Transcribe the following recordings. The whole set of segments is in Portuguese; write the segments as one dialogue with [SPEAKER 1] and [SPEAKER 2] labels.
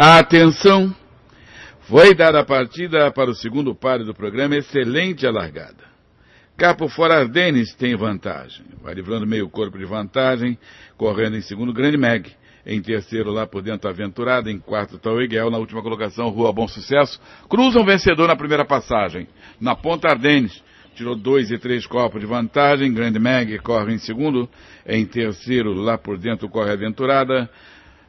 [SPEAKER 1] Atenção! Foi dada a partida para o segundo páreo do programa, excelente a largada. Capo fora Ardenes tem vantagem. Vai livrando meio corpo de vantagem, correndo em segundo Grande Meg. Em terceiro, lá por dentro, Aventurada. Em quarto, Taueguel. Na última colocação, Rua Bom Sucesso. Cruzam vencedor na primeira passagem. Na ponta, Ardenes. Tirou dois e três copos de vantagem. Grande Meg corre em segundo. Em terceiro, lá por dentro, corre Aventurada.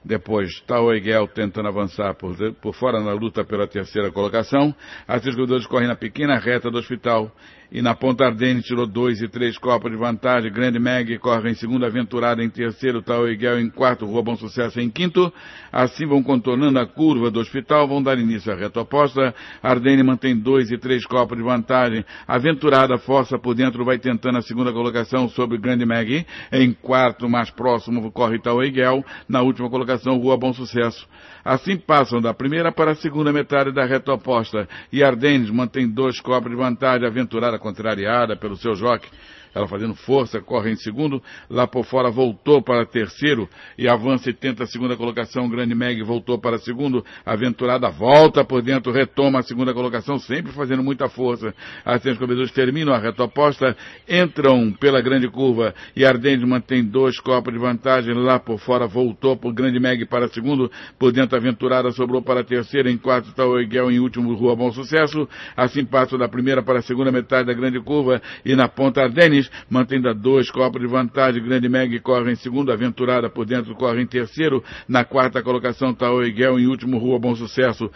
[SPEAKER 1] Depois, Taoiguel tentando avançar por, por, fora na luta pela terceira colocação. As corredores correm na pequena reta do hospital. E na ponta Ardenne tirou dois e três copos de vantagem. Grande Meg corre em segunda aventurada, em terceiro, Taoiguel em quarto, Rua Bom Sucesso em quinto. Assim vão contornando a curva do hospital, vão dar início à reta oposta. Ardenne mantém dois e três copos de vantagem. Aventurada força por dentro, vai tentando a segunda colocação sobre Grande Meg. Em quarto, mais próximo, corre Taoiguel. Na última colocação, Rua Bom Sucesso. Assim passam da primeira para a segunda metade da reta oposta. E Ardennes mantém dois copos de vantagem, aventurada contrariada pelo seu joque ela fazendo força, corre em segundo, lá por fora voltou para terceiro e avança e tenta a segunda colocação, Grande Meg voltou para segundo, Aventurada volta por dentro, retoma a segunda colocação, sempre fazendo muita força. As três corredores terminam a reta oposta, entram pela grande curva e Ardente mantém dois copos de vantagem, lá por fora voltou por Grande Meg para segundo, por dentro Aventurada sobrou para terceira, em quarto está o Eguel, em último Rua Bom Sucesso, assim passa da primeira para a segunda metade da grande curva e na ponta Ardenes mantendo a dois copos de vantagem. Grande Meg corre em segundo, Aventurada por dentro corre em terceiro. Na quarta colocação está o Eguel, em último Rua Bom Sucesso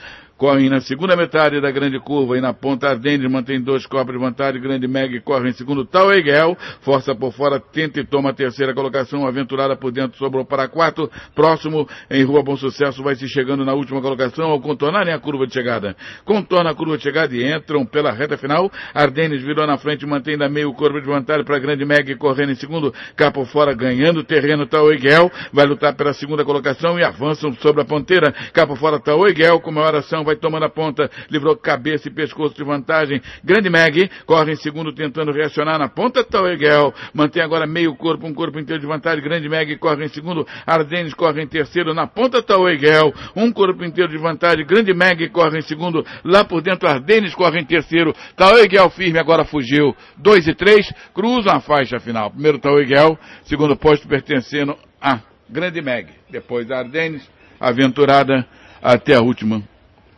[SPEAKER 1] correm na segunda metade da grande curva e na ponta Ardennes mantém dois copos de vantagem, grande Meg corre em segundo, Tauegel, força por fora, tenta e toma a terceira colocação, aventurada por dentro, sobrou para quarto, próximo, em Rua Bom Sucesso, vai se chegando na última colocação ao contornarem a curva de chegada. Contorna a curva de chegada e entram pela reta final, Ardennes virou na frente, mantém da meio corpo de vantagem para grande Meg correndo em segundo, capo fora, ganhando terreno, Tauegel, vai lutar pela segunda colocação e avançam sobre a ponteira, capo fora, Tauegel, com maior ação, vai tomando a ponta, livrou cabeça e pescoço de vantagem. Grande Meg corre em segundo tentando reacionar na ponta, Tauegel mantém agora meio corpo, um corpo inteiro de vantagem. Grande Meg corre em segundo, Ardenes corre em terceiro, na ponta Tauegel, um corpo inteiro de vantagem. Grande Meg corre em segundo, lá por dentro Ardenes corre em terceiro. Tauegel firme agora fugiu. Dois e três, cruzam a faixa final. Primeiro Tauegel, segundo posto pertencendo a Grande Meg. Depois Ardenes, aventurada até a última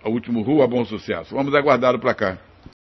[SPEAKER 1] a último Rua Bom Sucesso. Vamos aguardar o placar.